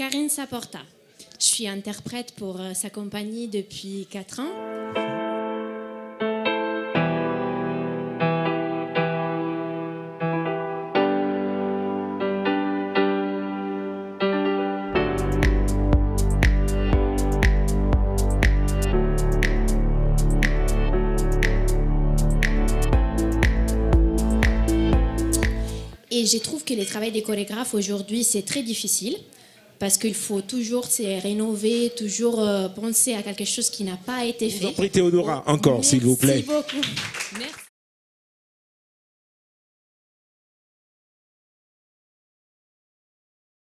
Lorenza Porta. Je suis interprète pour euh, sa compagnie depuis 4 ans. Et je trouve que le travail des chorégraphes aujourd'hui, c'est très difficile parce qu'il faut toujours se rénover, toujours euh, penser à quelque chose qui n'a pas été vous fait. en prie, Théodora, encore, s'il vous plaît. Merci beaucoup. Merci.